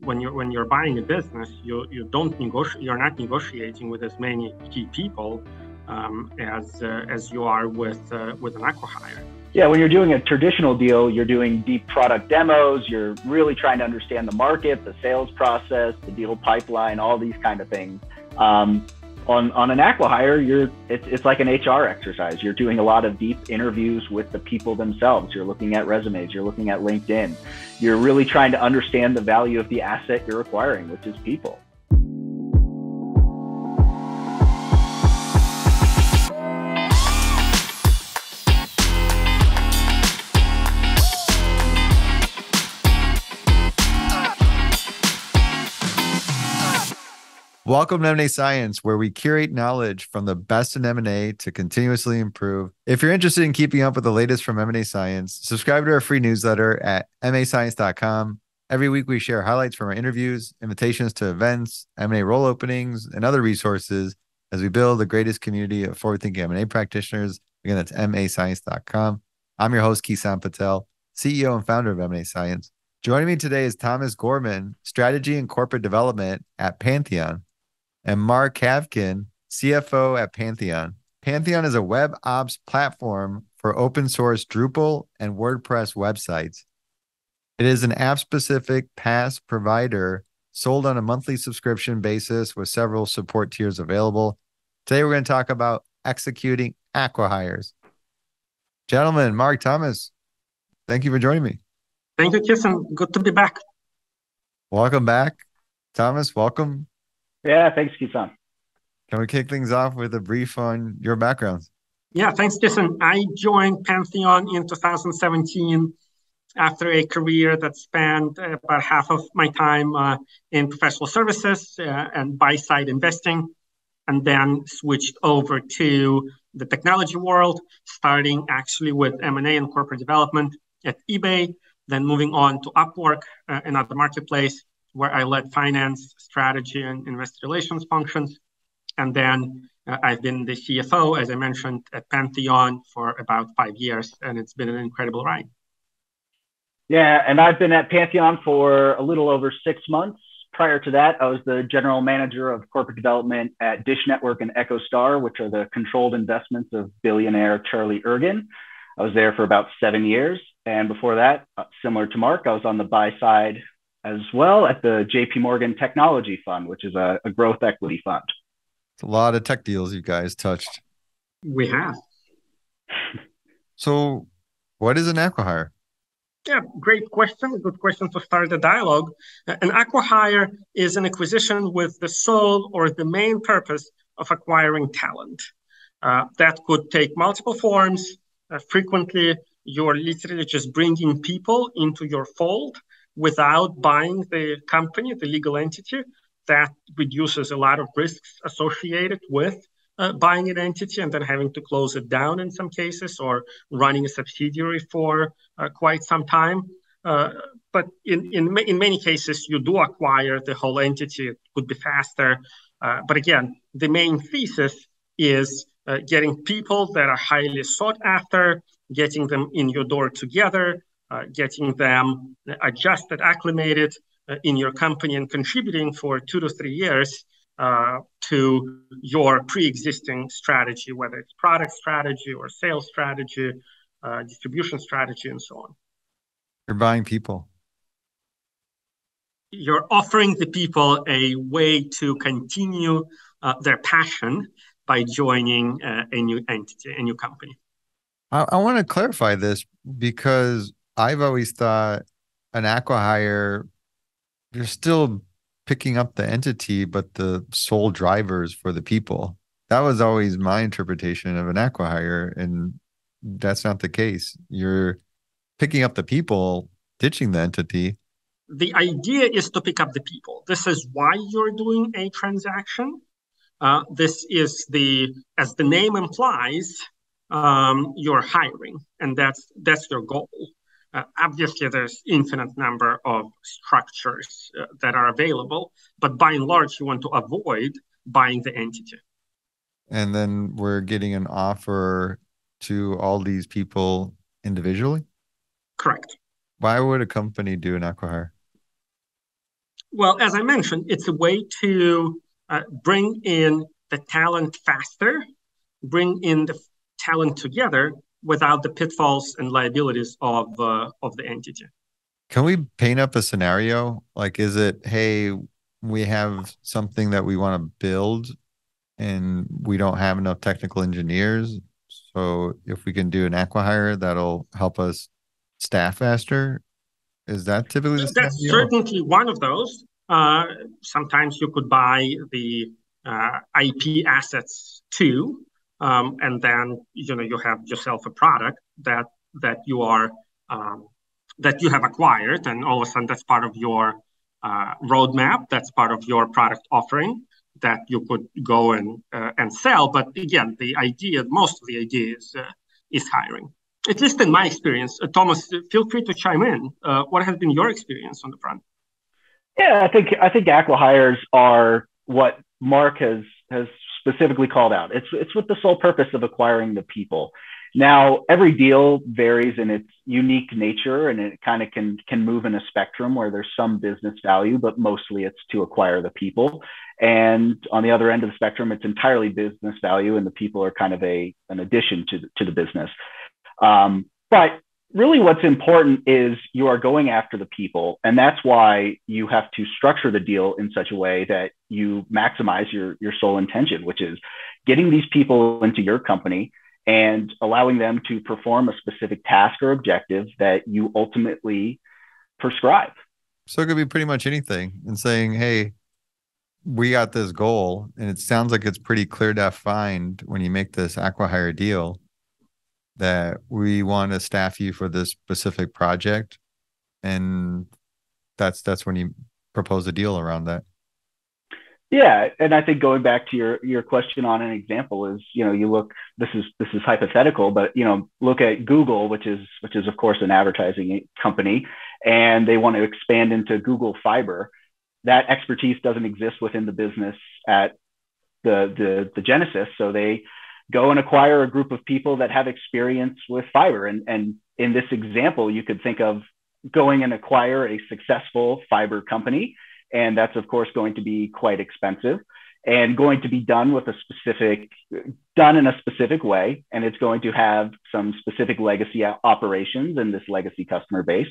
when you're when you're buying a business, you you don't negotiate. You're not negotiating with as many key people um, as uh, as you are with uh, with an acquihire. Yeah, when you're doing a traditional deal, you're doing deep product demos. You're really trying to understand the market, the sales process, the deal pipeline, all these kind of things. Um, on, on an acquihire, you're it's, it's like an HR exercise. You're doing a lot of deep interviews with the people themselves. You're looking at resumes. You're looking at LinkedIn. You're really trying to understand the value of the asset you're acquiring, which is people. Welcome to M&A Science, where we curate knowledge from the best in M&A to continuously improve. If you're interested in keeping up with the latest from M&A Science, subscribe to our free newsletter at mascience.com. Every week we share highlights from our interviews, invitations to events, M&A role openings, and other resources as we build the greatest community of forward-thinking M&A practitioners. Again, that's mascience.com. I'm your host, Kison Patel, CEO and founder of M&A Science. Joining me today is Thomas Gorman, Strategy and Corporate Development at Pantheon and Mark Khavkin, CFO at Pantheon. Pantheon is a web ops platform for open source Drupal and WordPress websites. It is an app specific PaaS provider sold on a monthly subscription basis with several support tiers available. Today, we're going to talk about executing acquihires. Gentlemen, Mark Thomas, thank you for joining me. Thank you, Kison. Good to be back. Welcome back. Thomas, welcome. Yeah, thanks, Kison. Can we kick things off with a brief on your background? Yeah, thanks, Jason. I joined Pantheon in 2017 after a career that spanned about half of my time uh, in professional services uh, and buy side investing, and then switched over to the technology world, starting actually with M&A and corporate development at eBay, then moving on to Upwork, uh, another marketplace, where I led finance, strategy, and investor relations functions. And then uh, I've been the CFO, as I mentioned, at Pantheon for about five years, and it's been an incredible ride. Yeah, and I've been at Pantheon for a little over six months. Prior to that, I was the general manager of corporate development at Dish Network and EchoStar, which are the controlled investments of billionaire Charlie Ergen. I was there for about seven years. And before that, uh, similar to Mark, I was on the buy side as well at the JP Morgan Technology Fund, which is a, a growth equity fund. It's a lot of tech deals you guys touched. We have. So, what is an acquihire? Yeah, great question. Good question to start the dialogue. An acquihire is an acquisition with the sole or the main purpose of acquiring talent. Uh, that could take multiple forms. Uh, frequently, you're literally just bringing people into your fold without buying the company, the legal entity. That reduces a lot of risks associated with uh, buying an entity and then having to close it down in some cases or running a subsidiary for uh, quite some time. Uh, but in, in, in many cases, you do acquire the whole entity. It could be faster. Uh, but again, the main thesis is uh, getting people that are highly sought after, getting them in your door together, getting them adjusted, acclimated uh, in your company and contributing for two to three years uh, to your pre-existing strategy, whether it's product strategy or sales strategy, uh, distribution strategy, and so on. You're buying people. You're offering the people a way to continue uh, their passion by joining uh, a new entity, a new company. I, I want to clarify this because I've always thought an acquihire, you're still picking up the entity, but the sole drivers for the people. That was always my interpretation of an acquihire, and that's not the case. You're picking up the people, ditching the entity. The idea is to pick up the people. This is why you're doing a transaction. Uh, this is the, as the name implies, um, you're hiring, and that's that's your goal. Uh, obviously, there's infinite number of structures uh, that are available, but by and large, you want to avoid buying the entity. And then we're getting an offer to all these people individually? Correct. Why would a company do an acquihire? Well, as I mentioned, it's a way to uh, bring in the talent faster, bring in the talent together without the pitfalls and liabilities of uh, of the entity. Can we paint up a scenario? Like, is it, hey, we have something that we want to build and we don't have enough technical engineers. So if we can do an acquihire, that'll help us staff faster. Is that typically the That's scenario? certainly one of those. Uh, sometimes you could buy the uh, IP assets too, um, and then you know you have yourself a product that that you are um, that you have acquired, and all of a sudden that's part of your uh, roadmap. That's part of your product offering that you could go and uh, and sell. But again, the idea, most of the idea is uh, is hiring. At least in my experience, uh, Thomas, feel free to chime in. Uh, what has been your experience on the front? Yeah, I think I think acquihires are what Mark has has specifically called out. It's it's with the sole purpose of acquiring the people. Now, every deal varies in its unique nature, and it kind of can can move in a spectrum where there's some business value, but mostly it's to acquire the people. And on the other end of the spectrum, it's entirely business value, and the people are kind of a an addition to to the business. Um, but really what's important is you are going after the people and that's why you have to structure the deal in such a way that you maximize your your sole intention which is getting these people into your company and allowing them to perform a specific task or objective that you ultimately prescribe. So it could be pretty much anything and saying hey we got this goal and it sounds like it's pretty clear defined when you make this acquihire deal that we want to staff you for this specific project. And that's that's when you propose a deal around that. Yeah. And i think going back to your your question on an example is you know you look this is this is hypothetical but you know look at google which is which is of course an advertising company and they want to expand into google fiber. That expertise doesn't exist within the business at the the, the genesis. So they go and acquire a group of people that have experience with fiber. And, and in this example, you could think of going and acquire a successful fiber company. And that's, of course, going to be quite expensive and going to be done with a specific, done in a specific way. And it's going to have some specific legacy operations in this legacy customer base.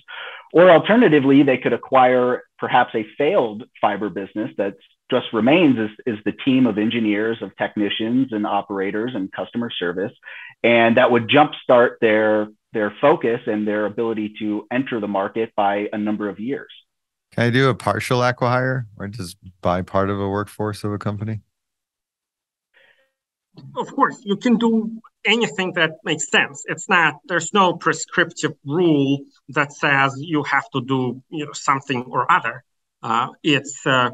Or alternatively, they could acquire perhaps a failed fiber business that's just remains is, is the team of engineers, of technicians and operators and customer service. And that would jumpstart their, their focus and their ability to enter the market by a number of years. Can I do a partial acquihire or just buy part of a workforce of a company? Of course, you can do anything that makes sense. It's not there's no prescriptive rule that says you have to do you know something or other. Uh, it's uh,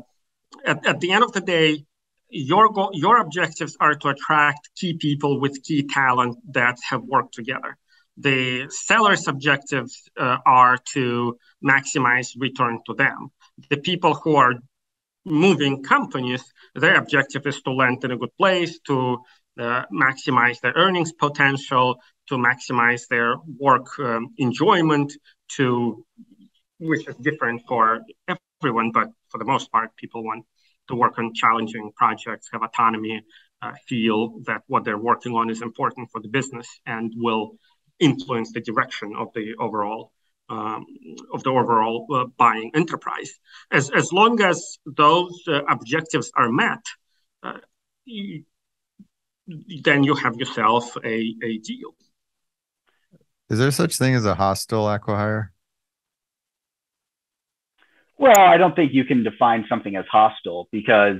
at, at the end of the day, your goal, your objectives are to attract key people with key talent that have worked together. The seller's objectives uh, are to maximize return to them. The people who are moving companies, their objective is to land in a good place, to uh, maximize their earnings potential, to maximize their work um, enjoyment, to which is different for everyone, but for the most part, people want to work on challenging projects, have autonomy, uh, feel that what they're working on is important for the business and will influence the direction of the overall um, of the overall uh, buying enterprise. As as long as those uh, objectives are met, uh, you, then you have yourself a, a deal. Is there such thing as a hostile acquihire? Well, I don't think you can define something as hostile because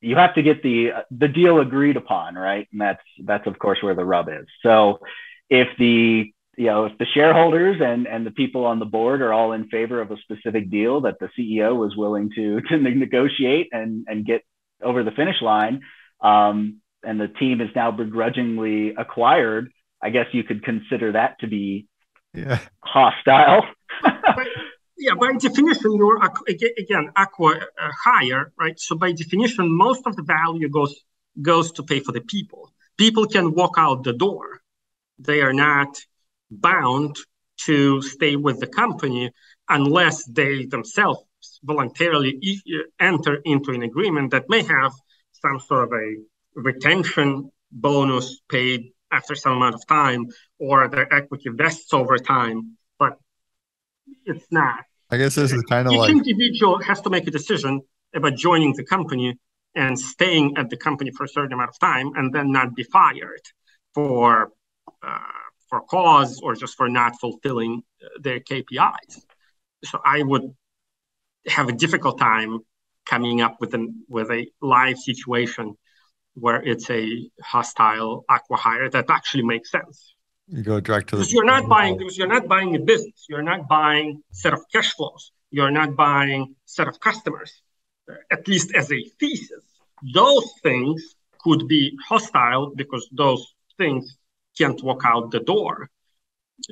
you have to get the the deal agreed upon, right? And that's that's of course where the rub is. So if the you know if the shareholders and and the people on the board are all in favor of a specific deal that the CEO was willing to to negotiate and and get over the finish line, um, and the team is now begrudgingly acquired, I guess you could consider that to be yeah. hostile. Yeah, by definition, you're again aqua uh, higher, right? So by definition, most of the value goes goes to pay for the people. People can walk out the door; they are not bound to stay with the company unless they themselves voluntarily enter into an agreement that may have some sort of a retention bonus paid after some amount of time or their equity vests over time, but it's not. I guess this is kind of like each individual has to make a decision about joining the company and staying at the company for a certain amount of time and then not be fired for uh, for cause or just for not fulfilling uh, their KPIs. So I would have a difficult time coming up with an with a live situation where it's a hostile acquihire that actually makes sense. You go direct to the. Because you're not buying. Because you're not buying a business. You're not buying set of cash flows. You're not buying set of customers. Uh, at least as a thesis, those things could be hostile because those things can't walk out the door.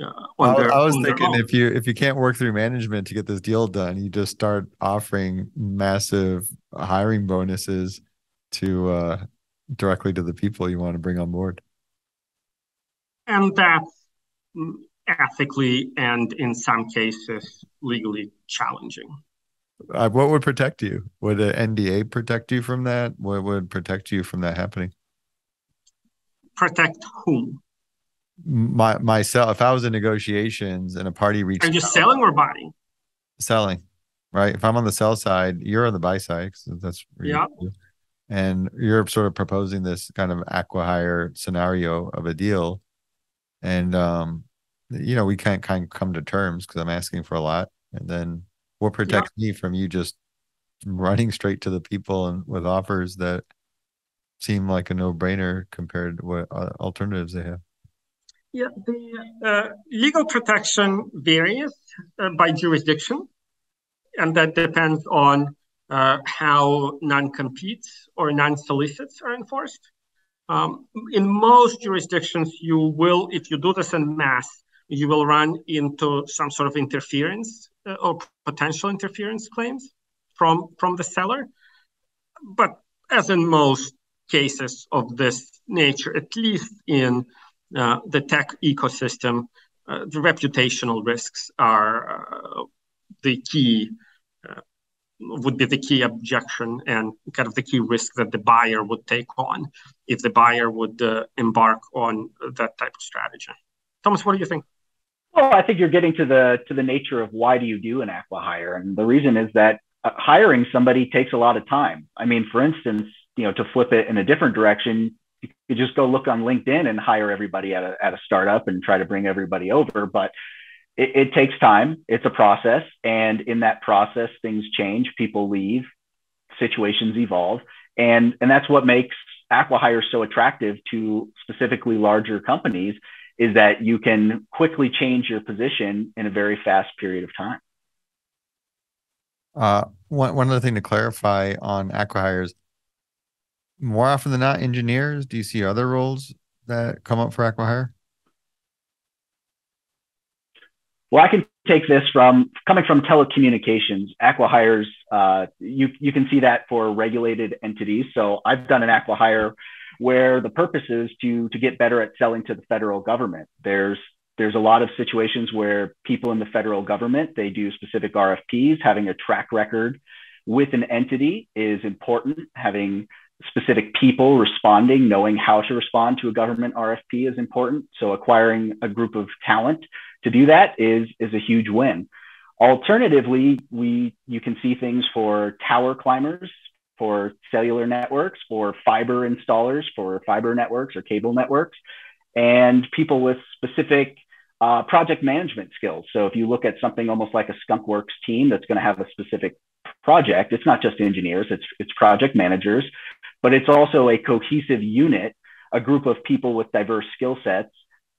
Uh, I, their, I, was thinking if you if you can't work through management to get this deal done, you just start offering massive hiring bonuses to uh, directly to the people you want to bring on board. And that's ethically and in some cases legally challenging. Uh, what would protect you? Would an NDA protect you from that? What would protect you from that happening? Protect whom? My myself. If I was in negotiations and a party reached, are you selling or buying? Selling, right? If I'm on the sell side, you're on the buy side. that's yeah and you're sort of proposing this kind of acquihire scenario of a deal and um you know we can't kind of come to terms because i'm asking for a lot and then what protects yeah. me from you just running straight to the people and with offers that seem like a no-brainer compared to what uh, alternatives they have yeah the uh, legal protection varies uh, by jurisdiction and that depends on uh, how non-competes or non-solicits are enforced. Um, in most jurisdictions, you will, if you do this in mass, you will run into some sort of interference uh, or potential interference claims from from the seller. But as in most cases of this nature, at least in uh, the tech ecosystem, uh, the reputational risks are uh, the key would be the key objection and kind of the key risk that the buyer would take on if the buyer would uh, embark on that type of strategy. Thomas, what do you think? Well, I think you're getting to the to the nature of why do you do an acquihire, and the reason is that uh, hiring somebody takes a lot of time. I mean, for instance, you know, to flip it in a different direction, you could just go look on LinkedIn and hire everybody at a at a startup and try to bring everybody over, but it, it takes time. It's a process. And in that process, things change, people leave, situations evolve. And, and that's what makes acquihire so attractive to specifically larger companies is that you can quickly change your position in a very fast period of time. Uh, one, one other thing to clarify on acquihires, more often than not, engineers, do you see other roles that come up for acquihire? Well, I can take this from coming from telecommunications, acquihires. Uh, you you can see that for regulated entities. So I've done an acquihire where the purpose is to to get better at selling to the federal government. There's there's a lot of situations where people in the federal government they do specific RFPs. Having a track record with an entity is important. Having specific people responding, knowing how to respond to a government RFP is important. So acquiring a group of talent to do that is is a huge win. Alternatively, we you can see things for tower climbers, for cellular networks, for fiber installers, for fiber networks or cable networks, and people with specific uh, project management skills. So if you look at something almost like a skunkworks team that's going to have a specific project, it's not just engineers, it's it's project managers, but it's also a cohesive unit, a group of people with diverse skill sets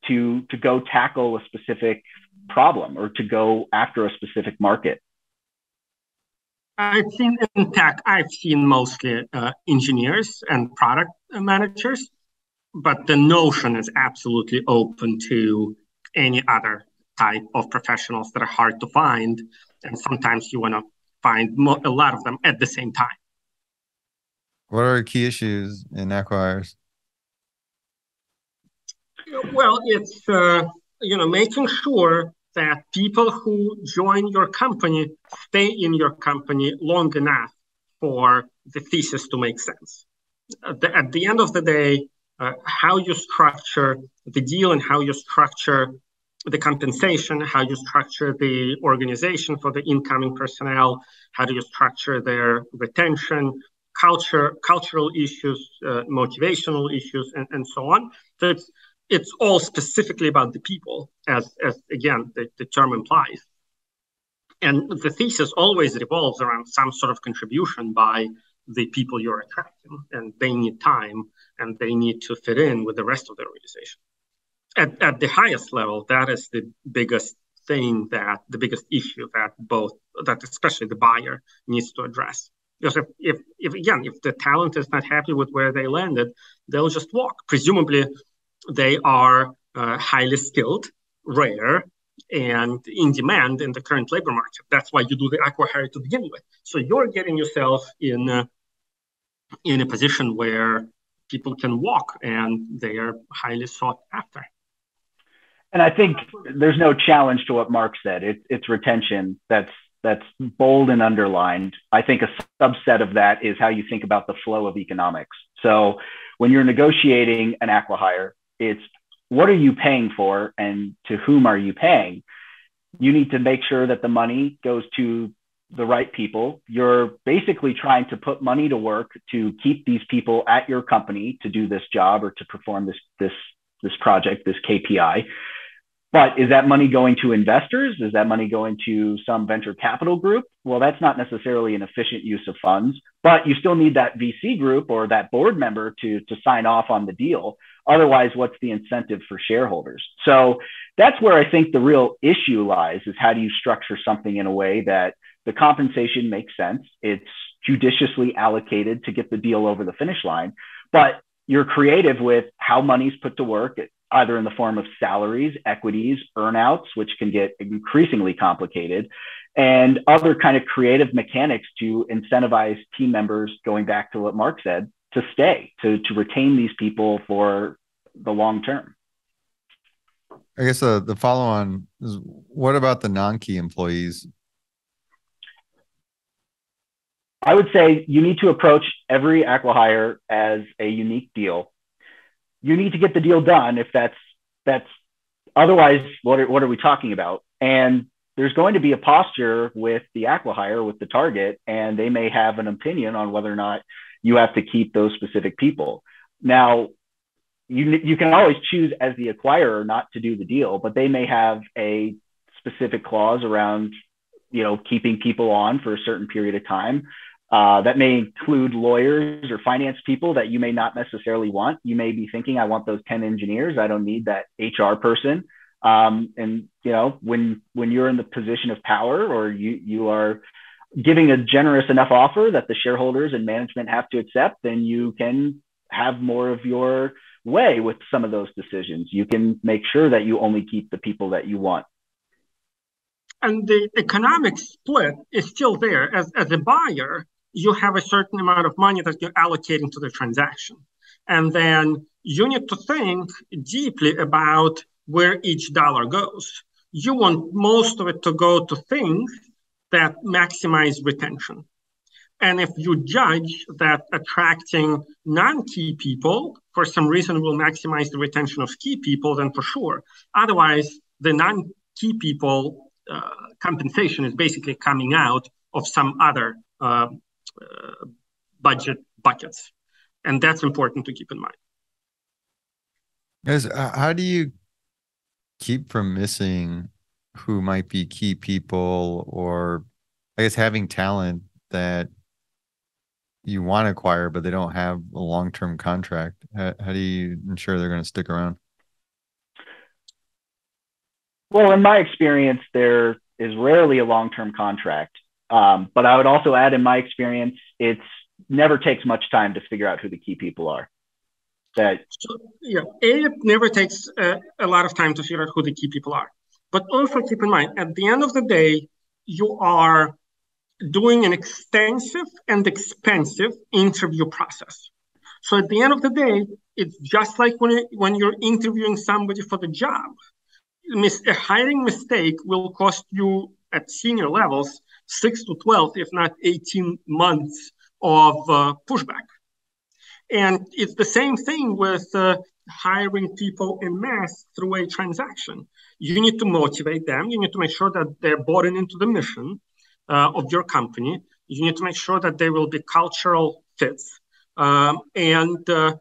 to to go tackle a specific problem or to go after a specific market? I've seen in tech, I've seen mostly uh, engineers and product managers, but the notion is absolutely open to any other type of professionals that are hard to find. And sometimes you want to find mo- a lot of them at the same time. What are key issues in acquihires? Well, it's uh, you know making sure that people who join your company stay in your company long enough for the thesis to make sense. At the, at the end of the day, uh, how you structure the deal and how you structure the compensation, how you structure the organization for the incoming personnel, how do you structure their retention, culture, cultural issues, uh, motivational issues, and, and so on. So it's it's all specifically about the people, as as again the, the term implies. And the thesis always revolves around some sort of contribution by the people you're attracting, and they need time and they need to fit in with the rest of the organization. At, at the highest level, that is the biggest thing that the biggest issue that both that especially the buyer needs to address. Because if, if, if again, if the talent is not happy with where they landed, they'll just walk. Presumably, they are uh, highly skilled, rare, and in demand in the current labor market. That's why you do the acquihire to begin with. So you're getting yourself in uh, in a position where people can walk and they are highly sought after. And I think there's no challenge to what Mark said. It, it's retention that's that's bold and underlined. I think a subset of that is how you think about the flow of economics. So when you're negotiating an acqui-hire, it's what are you paying for and to whom are you paying? You need to make sure that the money goes to the right people. You're basically trying to put money to work to keep these people at your company to do this job or to perform this this this project, this KPI. But is that money going to investors? Is that money going to some venture capital group? Well, that's not necessarily an efficient use of funds, but you still need that VC group or that board member to, to sign off on the deal. Otherwise, what's the incentive for shareholders? So that's where I think the real issue lies is how do you structure something in a way that the compensation makes sense? It's judiciously allocated to get the deal over the finish line, but you're creative with how money's put to work either in the form of salaries, equities, earnouts, which can get increasingly complicated, and other kind of creative mechanics to incentivize team members, going back to what Mark said, to stay, to, to retain these people for the long term. I guess uh, the follow on is what about the non key employees? I would say you need to approach every acqui-hire as a unique deal you need to get the deal done if that's that's otherwise what are, what are we talking about? And there's going to be a posture with the acqui-hire with the target and they may have an opinion on whether or not you have to keep those specific people. Now you you can always choose as the acquirer not to do the deal but they may have a specific clause around you know keeping people on for a certain period of time uh, that may include lawyers or finance people that you may not necessarily want. You may be thinking, I want those 10 engineers. I don't need that HR person. Um, and you know, when when you're in the position of power or you you are giving a generous enough offer that the shareholders and management have to accept, then you can have more of your way with some of those decisions. You can make sure that you only keep the people that you want. And the economic split is still there. As, as a buyer, you have a certain amount of money that you're allocating to the transaction. And then you need to think deeply about where each dollar goes. You want most of it to go to things that maximize retention. And if you judge that attracting non key people for some reason will maximize the retention of key people, then for sure. Otherwise, the non key people uh, compensation is basically coming out of some other uh, Uh, budget buckets. And that's important to keep in mind. Guys, uh, how do you keep from missing who might be key people or I guess having talent that you want to acquire, but they don't have a long term contract? How, how, do you ensure they're going to stick around? Well, in my experience, there is rarely a long term contract. Um, but I would also add, in my experience, it's never takes much time to figure out who the key people are. That so, yeah, it never takes uh, a lot of time to figure out who the key people are. But also keep in mind, at the end of the day, you are doing an extensive and expensive interview process. So at the end of the day, it's just like when, it, when you're interviewing somebody for the job mis- a hiring mistake will cost you at senior levels six to 12, if not 18 months of uh, pushback. And it's the same thing with uh, hiring people in mass through a transaction. You need to motivate them. You need to make sure that they're bought in into the mission uh, of your company. You need to make sure that they will be cultural fits. Um, and uh,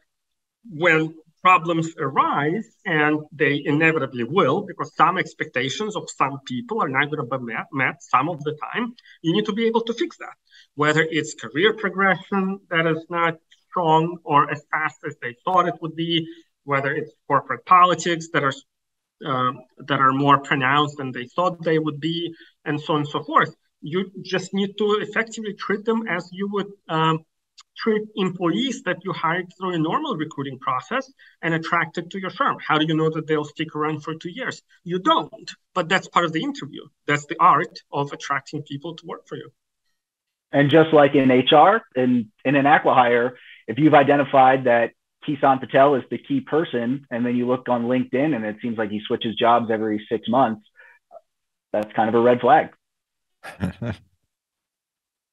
when problems arise, and they inevitably will, because some expectations of some people are not going to be met, met some of the time, you need to be able to fix that. Whether it's career progression that is not strong or as fast as they thought it would be, whether it's corporate politics that are um, that are more pronounced than they thought they would be, and so on and so forth. You just need to effectively treat them as you would um, treat employees that you hired through a normal recruiting process and attracted to your firm. How do you know that they'll stick around for two years? You don't, but that's part of the interview. That's the art of attracting people to work for you. And just like in HR, in, in an acquihire, if you've identified that Kison Patel is the key person, and then you look on LinkedIn and it seems like he switches jobs every six months, that's kind of a red flag.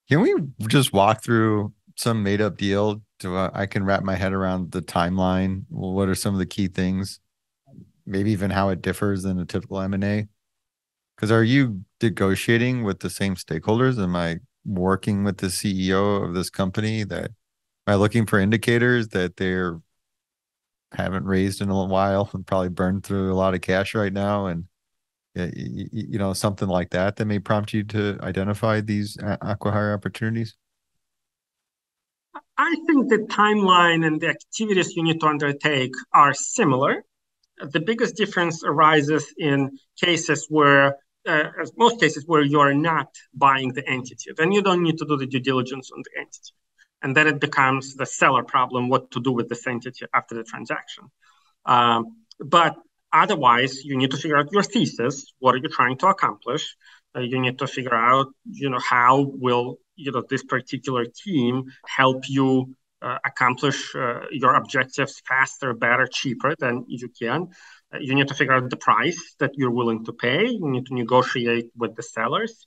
Can we just walk through some made up deal? Do I, I can wrap my head around the timeline? What are some of the key things? Maybe even how it differs than a typical M and A. Because are you negotiating with the same stakeholders? Am I working with the CEO of this company that am I looking for indicators that they're haven't raised in a while and probably burned through a lot of cash right now and you, you know something like that that may prompt you to identify these acquihire opportunities i think the timeline and the activities you need to undertake are similar the biggest difference arises in cases where uh, most cases where you are not buying the entity then you don't need to do the due diligence on the entity and then it becomes the seller problem what to do with this entity after the transaction. Um, but otherwise, you need to figure out your thesis. What are you trying to accomplish? Uh, you need to figure out, you know, how will you know this particular team help you uh, accomplish uh, your objectives faster, better, cheaper than you can. Uh, you need to figure out the price that you're willing to pay. You need to negotiate with the sellers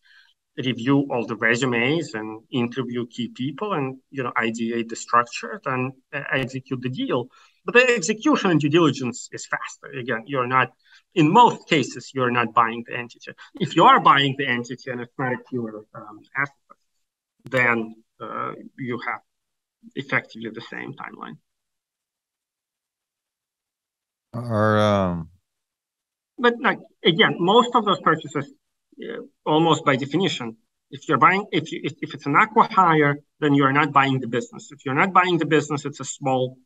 review all the resumes and interview key people and you know ideate the structure and uh, execute the deal but the execution and due diligence is faster again you're not in most cases you're not buying the entity if you are buying the entity and it's not a pure um, asset then uh, you have effectively the same timeline or um but like again most of those purchases uh, almost by definition. If you're buying, if you if, if it's an acquihire, then you're not buying the business. If you're not buying the business, it's a small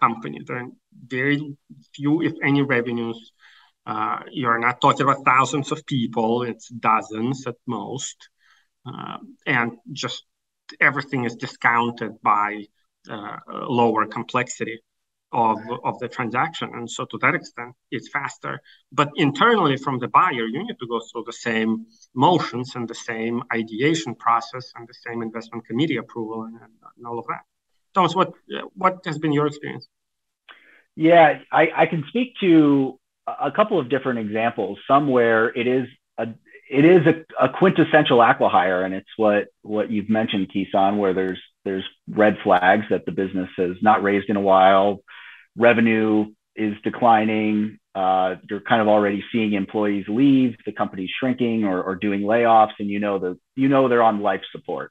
company. There are very few, if any, revenues. Uh, you're not talking about thousands of people; it's dozens at most, uh, and just everything is discounted by uh, lower complexity of, of the transaction. And so to that extent, it's faster. But internally from the buyer, you need to go through the same motions and the same ideation process and the same investment committee approval and, and all of that. Thomas, what, what has been your experience? Yeah, I, I can speak to a couple of different examples. Some where it is a it is a, a quintessential acquihire, and it's what what you've mentioned, Kison, where there's there's red flags that the business has not raised in a while revenue is declining. Uh, you're kind of already seeing employees leave, the company's shrinking or, or doing layoffs, and you know the you know they're on life support.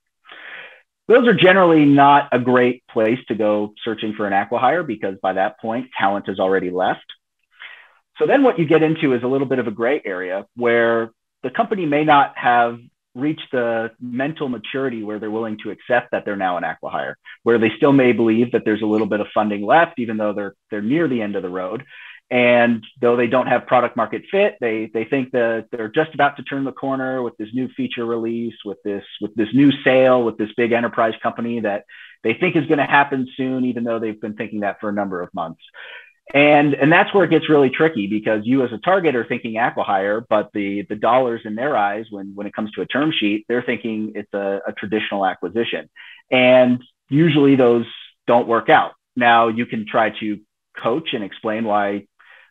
Those are generally not a great place to go searching for an acquihire because by that point talent has already left. So then what you get into is a little bit of a gray area where the company may not have reached the mental maturity where they're willing to accept that they're now an acquihire, where they still may believe that there's a little bit of funding left, even though they're they're near the end of the road. And though they don't have product market fit, they they think that they're just about to turn the corner with this new feature release, with this with this new sale, with this big enterprise company that they think is going to happen soon, even though they've been thinking that for a number of months. And, and that's where it gets really tricky because you as a target are thinking acquihire, but the, the dollars in their eyes, when, when it comes to a term sheet, they're thinking it's a, a traditional acquisition. And usually those don't work out. Now you can try to coach and explain why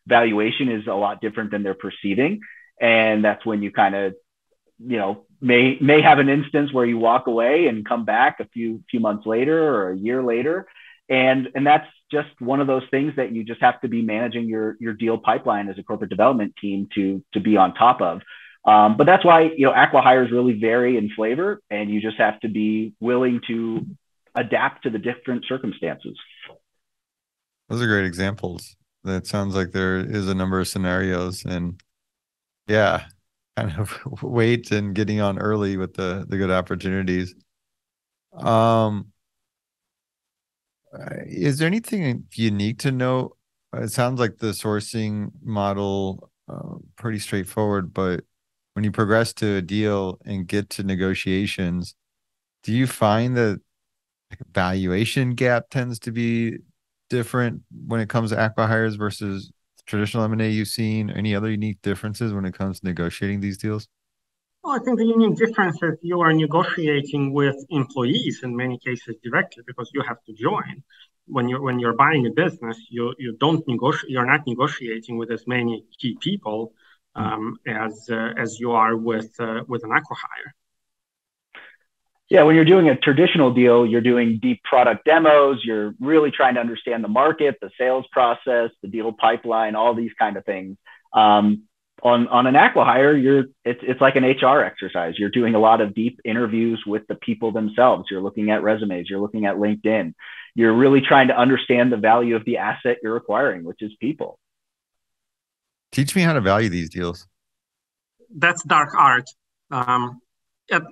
valuation is a lot different than they're perceiving. And that's when you kind of, you know, may may have an instance where you walk away and come back a few few months later or a year later. And and that's just one of those things that you just have to be managing your your deal pipeline as a corporate development team to to be on top of. Um, but that's why you know acqui-hires really vary in flavor, and you just have to be willing to adapt to the different circumstances. Those are great examples. That sounds like there is a number of scenarios, and yeah, kind of wait and getting on early with the the good opportunities. Um, is there anything unique to know? It sounds like the sourcing model uh, pretty straightforward, but when you progress to a deal and get to negotiations, do you find that valuation gap tends to be different when it comes to acqui-hires versus traditional M&A you've seen? Any other unique differences when it comes to negotiating these deals? Well, I think the unique difference is you are negotiating with employees in many cases directly because you have to join. When you're when you're buying a business, you you don't negotiate. You're not negotiating with as many key people um, as uh, as you are with uh, with an acqui-hire. Yeah, when you're doing a traditional deal, you're doing deep product demos. You're really trying to understand the market, the sales process, the deal pipeline, all these kind of things. Um, on on an acqui-hire, you're it's it's like an HR exercise. You're doing a lot of deep interviews with the people themselves. You're looking at resumes. You're looking at LinkedIn. You're really trying to understand the value of the asset you're acquiring, which is people. Teach me how to value these deals. That's dark art. Um, at,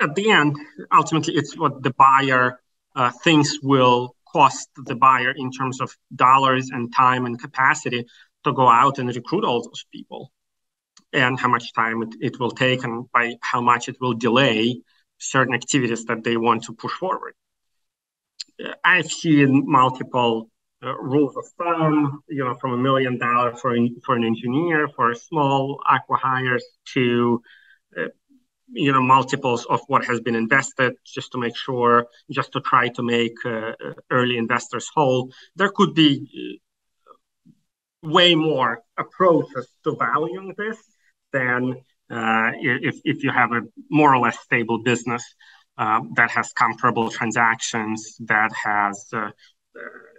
at the end, ultimately, it's what the buyer uh, thinks will cost the buyer in terms of dollars and time and capacity to go out and recruit all those people and how much time it, it will take and by how much it will delay certain activities that they want to push forward. I've seen multiple uh, rules of thumb, you know, from a million dollars for an, for an engineer, for small acquihires to, uh, you know, multiples of what has been invested just to make sure, just to try to make uh, early investors whole. There could be uh, way more approaches to valuing this than uh, if, if you have a more or less stable business uh, that has comparable transactions, that has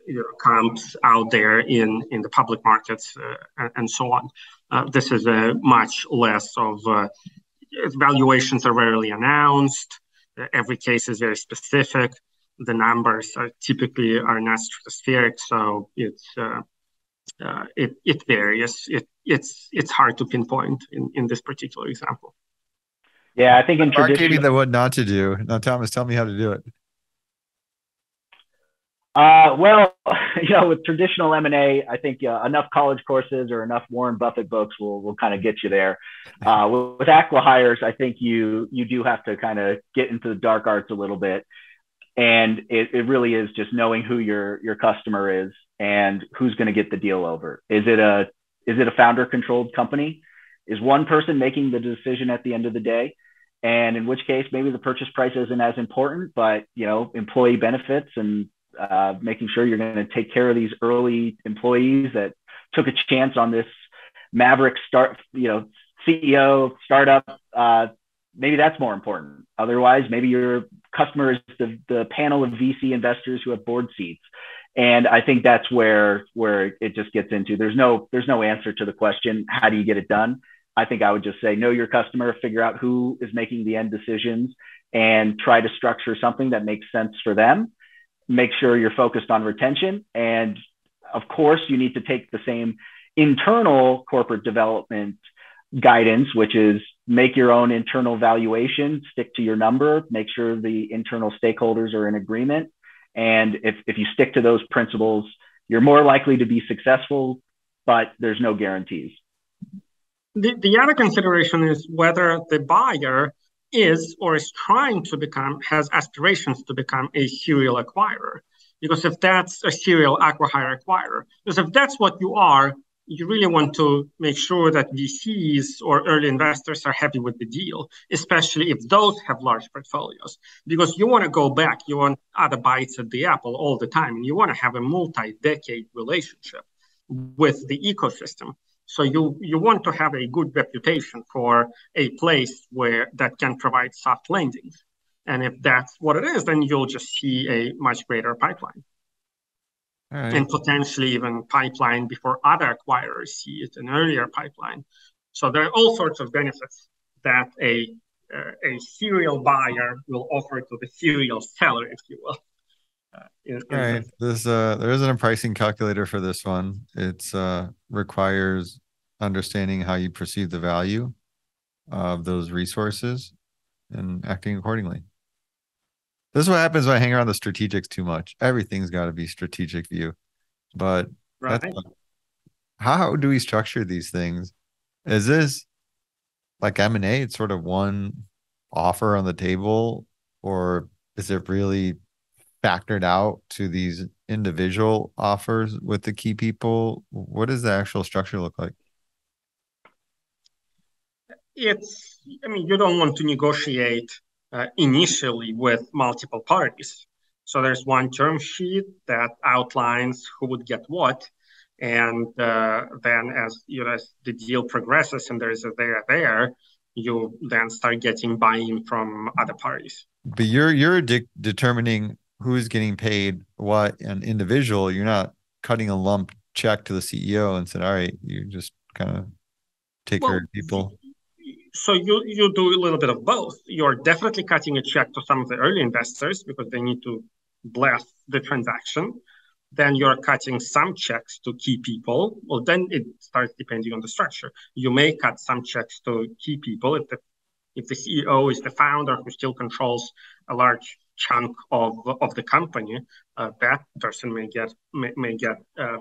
you know, comps out there in, in the public markets uh, and, so on. Uh, this is a much less of uh, valuations are rarely announced. every case is very specific. The numbers are typically are not stratospheric, so it's uh, it it varies. It it's it's hard to pinpoint in, in this particular example. Yeah, I think in Mark gave me the what not to do. Now, Thomas, tell me how to do it. Uh, well, you know, with traditional M and A, I think uh, enough college courses or enough Warren Buffett books will will kind of get you there. Uh, with, with acqui-hires, I think you you do have to kind of get into the dark arts a little bit, and it, it really is just knowing who your your customer is and who's going to get the deal over. Is it a is it a founder controlled company? Is one person making the decision at the end of the day? And in which case, maybe the purchase price isn't as important, but you know, employee benefits and uh, making sure you're going to take care of these early employees that took a chance on this maverick start, you know, CEO startup. Uh, maybe that's more important. Otherwise, maybe your customer is the, the panel of VC investors who have board seats. And I think that's where where it just gets into. There's no there's no answer to the question. How do you get it done? I think I would just say know your customer, figure out who is making the end decisions, and try to structure something that makes sense for them make sure you're focused on retention. And of course, you need to take the same internal corporate development guidance, which is make your own internal valuation, stick to your number, make sure the internal stakeholders are in agreement. And if, if you stick to those principles, you're more likely to be successful, but there's no guarantees. The, the other consideration is whether the buyer is or is trying to become, has aspirations to become a serial acquirer. Because if that's a serial acquihire acquirer, because if that's what you are, you really want to make sure that VCs or early investors are happy with the deal, especially if those have large portfolios, because you want to go back, you want other bites at the apple all the time, and you want to have a multi-decade relationship. with the ecosystem. So you you want to have a good reputation for a place where that can provide soft landings. And if that's what it is, then you'll just see a much greater pipeline. Right. And potentially even pipeline before other acquirers see it, an earlier pipeline. So there are all sorts of benefits that a uh, a serial buyer will offer to the serial seller, if you will. Uh, in, in right. This uh, there isn't a pricing calculator for this one. It's uh, requires understanding how you perceive the value of those resources and acting accordingly. This is what happens when I hang around the strategics too much. Everything's got to be strategic view, but right. how do we structure these things? Is this like M and A? It's sort of one offer on the table, or is it really factored out to these individual offers with the key people? What does the actual structure look like? It's, I mean, you don't want to negotiate uh, initially with multiple parties. So there's one term sheet that outlines who would get what. And uh, then as you know, as the deal progresses and there's a there there, you then start getting buy-in from other parties. But you're you're de- determining who's getting paid what an individual. You're not cutting a lump check to the CEO and said, "All right, you just kind of take well, care of people." So you you do a little bit of both. You're definitely cutting a check to some of the early investors because they need to bless the transaction. Then you're cutting some checks to key people. Well, then it starts depending on the structure. You may cut some checks to key people if the if the CEO is the founder who still controls a large chunk of of the company, uh, that person may get may, may get uh,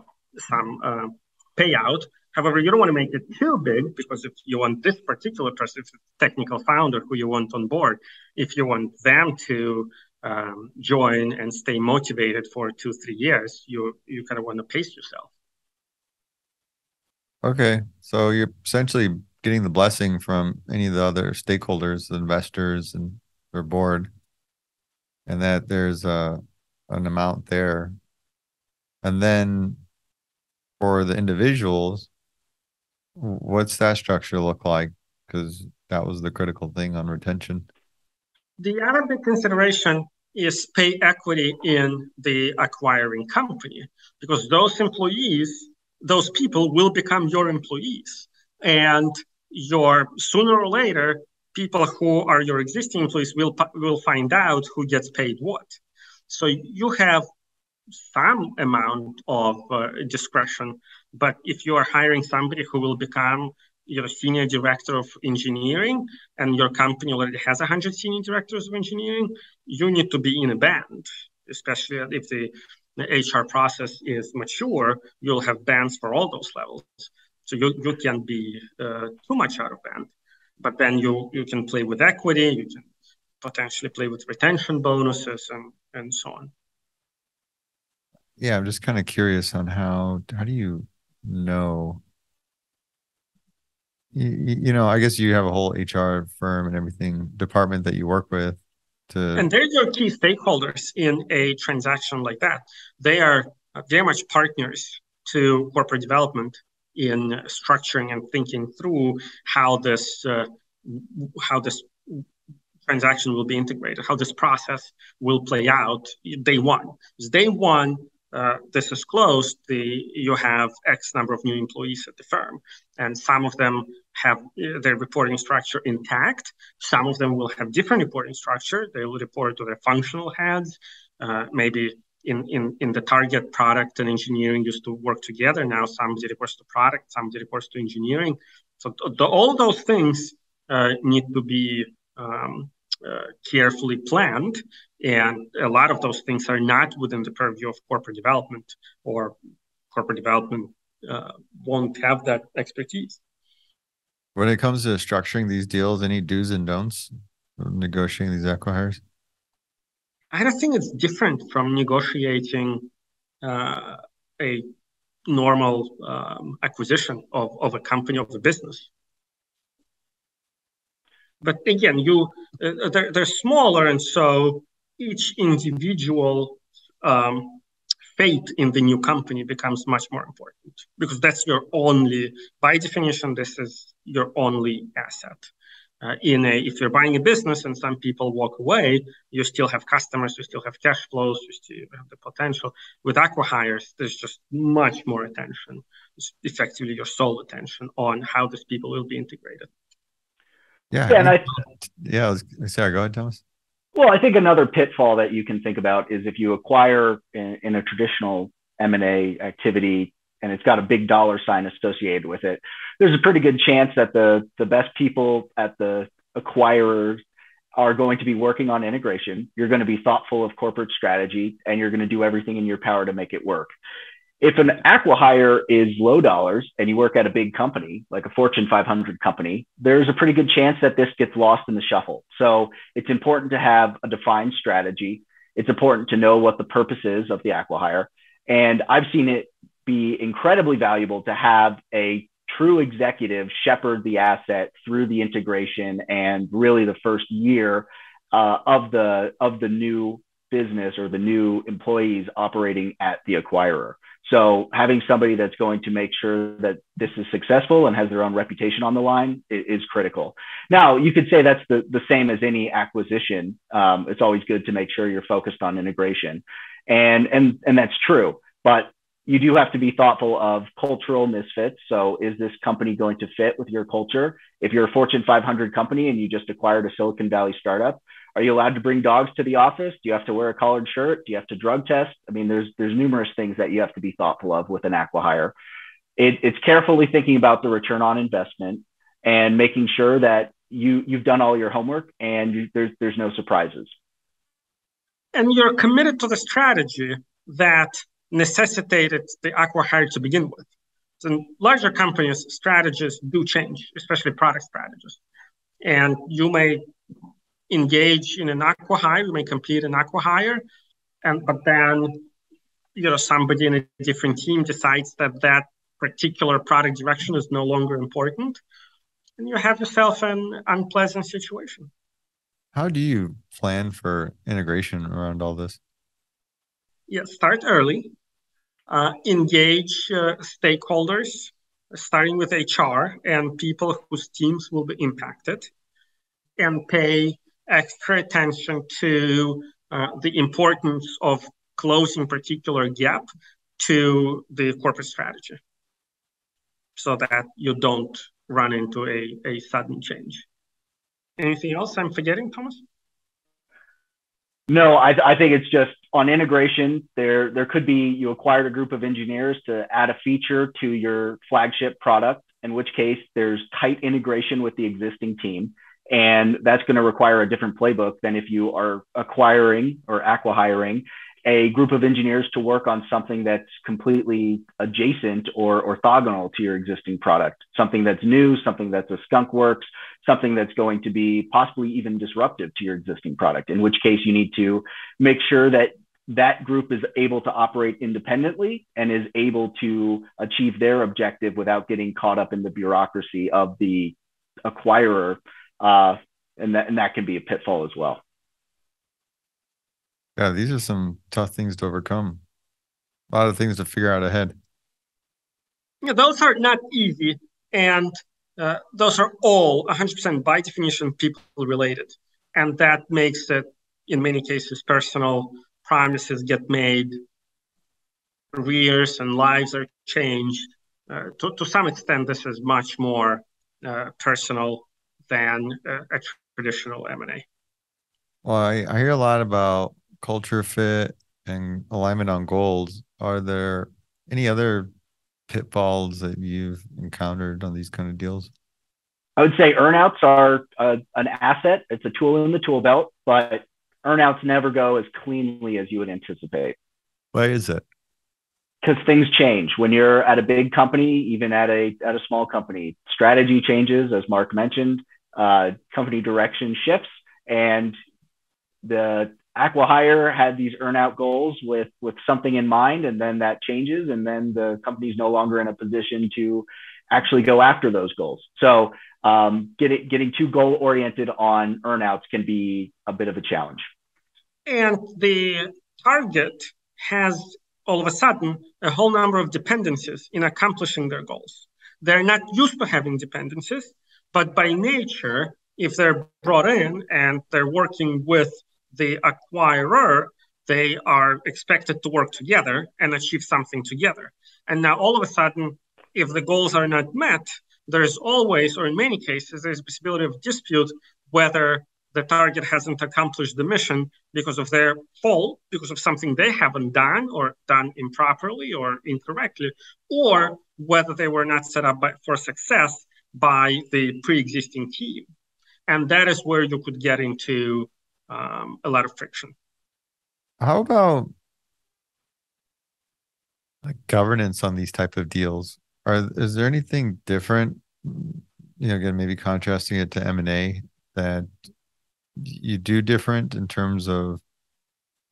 some uh, payout. However, you don't want to make it too big because if you want this particular person, if technical founder who you want on board, if you want them to um, join and stay motivated for two three years, you you kind of want to pace yourself. Okay, so you're essentially getting the blessing from any of the other stakeholders, the investors, and their board and that there's a an amount there and then for the individuals what's that structure look like? Because that was the critical thing on retention. The other big consideration is pay equity in the acquiring company because those employees those people will become your employees. And your sooner or later people who are your existing employees will will find out who gets paid what. So you have some amount of uh, discretion, but if you are hiring somebody who will become your senior director of engineering and your company already has 100 senior directors of engineering, you need to be in a band, especially if the, the HR process is mature, you'll have bands for all those levels. So you, you can be uh, too much out of band but then you you can play with equity, you can potentially play with retention bonuses and and so on. Yeah, I'm just kind of curious on how how do you know you, you know, I guess you have a whole HR firm and everything department that you work with to and they're your key stakeholders in a transaction like that. They are very much partners to corporate development in structuring and thinking through how this uh, how this transaction will be integrated, how this process will play out day one. Day one, uh, this is closed, the, you have X number of new employees at the firm, and some of them have uh, their reporting structure intact. Some of them will have different reporting structure. They will report to their functional heads, uh, maybe in, in, in the target product and engineering used to work together. Now somebody reports to product, somebody reports to engineering. So the, all those things uh, need to be um, carefully planned. And a lot of those things are not within the purview of corporate development or corporate development uh, won't have that expertise. When it comes to structuring these deals, any do's and don'ts negotiating these acquihires? I don't think it's different from negotiating uh, a normal um, acquisition of, of a company of a business. But again, you uh, they're, they're smaller, and so each individual um, faith in the new company becomes much more important because that's your only, by definition, this is your only asset. Uh, in a, if you're buying a business and some people walk away, you still have customers, you still have cash flows, you still have the potential. With acquihires, there's just much more attention, it's effectively your sole attention on how these people will be integrated. Yeah, yeah, I, yeah. Sorry, go ahead, Thomas. Well, I think another pitfall that you can think about is if you acquire in, in a traditional M&A activity and it's got a big dollar sign associated with it, there's a pretty good chance that the, the best people at the acquirers are going to be working on integration. You're going to be thoughtful of corporate strategy and you're going to do everything in your power to make it work if an acquihire is low dollars and you work at a big company like a fortune 500 company there's a pretty good chance that this gets lost in the shuffle. So it's important to have a defined strategy. It's important to know what the purpose is of the acquihire. And i've seen it be incredibly valuable to have a true executive shepherd the asset through the integration and really the first year uh, of the of the new business or the new employees operating at the acquirer so having somebody that's going to make sure that this is successful and has their own reputation on the line is, critical. Now, you could say that's the, the same as any acquisition. Um, it's always good to make sure you're focused on integration. And, and, and that's true. But you do have to be thoughtful of cultural misfits. So is this company going to fit with your culture? If you're a Fortune 500 company and you just acquired a Silicon Valley startup, are you allowed to bring dogs to the office? Do you have to wear a collared shirt? Do you have to drug test? I mean, there's there's numerous things that you have to be thoughtful of with an acquihire. It, it's carefully thinking about the return on investment and making sure that you you've done all your homework and you, there's there's no surprises. And you're committed to the strategy that necessitated the acquihire to begin with. So larger companies, strategies do change, especially product strategies. And you may engage in an acquihire, you may complete an acquihire, and but then you know somebody in a different team decides that that particular product direction is no longer important, and you have yourself an unpleasant situation. How do you plan for integration around all this? Yeah, start early. Uh, engage uh, stakeholders, starting with HR and people whose teams will be impacted, and pay extra attention to uh, the importance of closing particular gap to the corporate strategy so that you don't run into a, a sudden change. Anything else I'm forgetting, Thomas? No, I, I think it's just on integration. There, there could be you acquired a group of engineers to add a feature to your flagship product, in which case there's tight integration with the existing team. And that's going to require a different playbook than if you are acquiring or acquihiring a group of engineers to work on something that's completely adjacent or orthogonal to your existing product, something that's new, something that's a skunk works, something that's going to be possibly even disruptive to your existing product, in which case you need to make sure that that group is able to operate independently and is able to achieve their objective without getting caught up in the bureaucracy of the acquirer uh, and that and that can be a pitfall as well. Yeah, these are some tough things to overcome. A lot of things to figure out ahead. Yeah, those are not easy, and uh, those are all 100% by definition people related, and that makes it in many cases personal. Promises get made, careers and lives are changed. Uh, to, to some extent, this is much more uh, personal than a, a traditional M&A. Well, I, I hear a lot about culture fit and alignment on goals. Are there any other pitfalls that you've encountered on these kind of deals? I would say earnouts are uh, an asset. It's a tool in the tool belt, but earnouts never go as cleanly as you would anticipate. Why is it? Because things change when you're at a big company, even at a at a small company. Strategy changes, as Mark mentioned uh, company direction shifts. And the acquihire had these earnout goals with with something in mind and then that changes and then the company's no longer in a position to actually go after those goals. So um, getting getting too goal oriented on earnouts can be a bit of a challenge. And the target has all of a sudden a whole number of dependencies in accomplishing their goals. They're not used to having dependencies, but by nature, if they're brought in and they're working with the acquirer, they are expected to work together and achieve something together. And now all of a sudden, if the goals are not met, there's always, or in many cases, there's possibility of dispute whether the target hasn't accomplished the mission because of their fault, because of something they haven't done or done improperly or incorrectly, or whether they were not set up by, for success by the pre-existing team. And that is where you could get into um, a lot of friction. How about like governance on these type of deals? Are is there anything different? You know, again, maybe contrasting it to M and A that you do different in terms of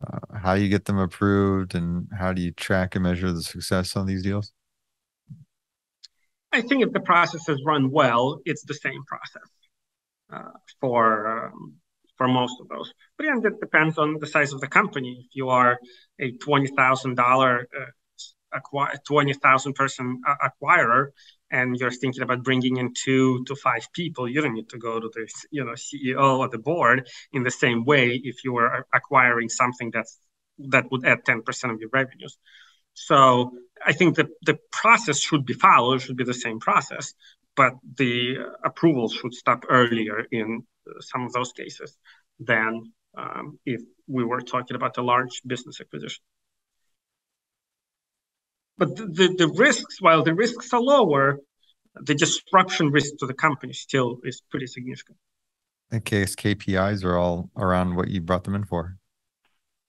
uh, how you get them approved and how do you track and measure the success on these deals? I think if the process is run well, it's the same process uh, for um, for most of those. But again, that depends on the size of the company. If you are a twenty thousand dollar uh, acquire twenty thousand person acquirer, and you're thinking about bringing in two to five people, you don't need to go to the you know CEO or the board in the same way if you are acquiring something that's that would add 10% of your revenues. So I think that the process should be followed, should be the same process, but the approval should stop earlier in some of those cases than um, if we were talking about a large business acquisition. But the, the, the, risks, while the risks are lower, the disruption risk to the company still is pretty significant. In case KPIs are all around what you brought them in for.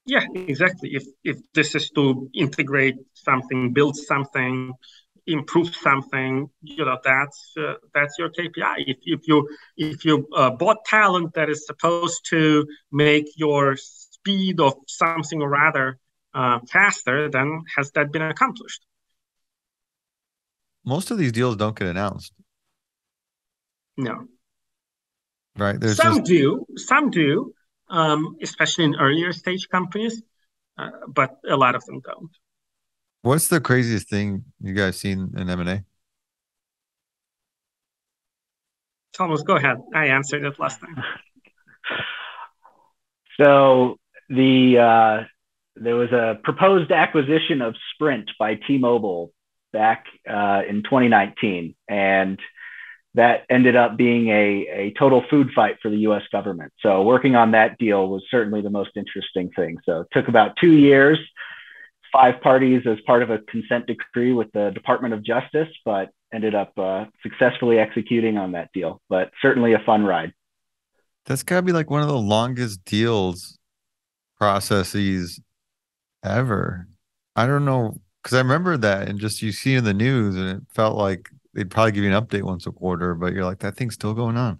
Yeah, exactly. If if this is to integrate something, build something, improve something, you know, that's uh, that's your KPI. If if you if you uh, bought talent that is supposed to make your speed of something or rather uh, faster, then has that been accomplished? Most of these deals don't get announced. No. Right. There's some just... do. Some do um, especially in earlier stage companies, uh, but a lot of them don't. What's the craziest thing you guys seen in M and A? Thomas, go ahead. I answered it last time. so the uh, there was a proposed acquisition of Sprint by T-Mobile back uh, in 2019, and that ended up being a, a total food fight for the US government. So working on that deal was certainly the most interesting thing. So it took about two years, five parties as part of a consent decree with the Department of Justice, but ended up uh, successfully executing on that deal. But certainly a fun ride. That's got to be like one of the longest deals processes ever. I don't know because I remember that and just you see in the news and it felt like they'd probably give you an update once a quarter, but you're like, that thing's still going on.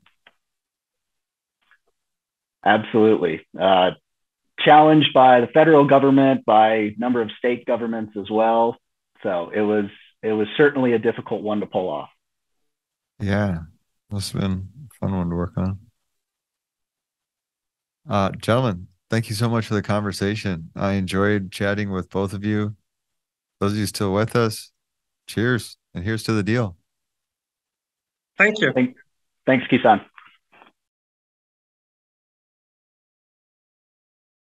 Absolutely. Uh, challenged by the federal government, by a number of state governments as well. So it was it was certainly a difficult one to pull off. Yeah, must have been a fun one to work on. Uh, gentlemen, thank you so much for the conversation. I enjoyed chatting with both of you. Those of you still with us, cheers, and here's to the deal. Thank you. Thanks, Kison.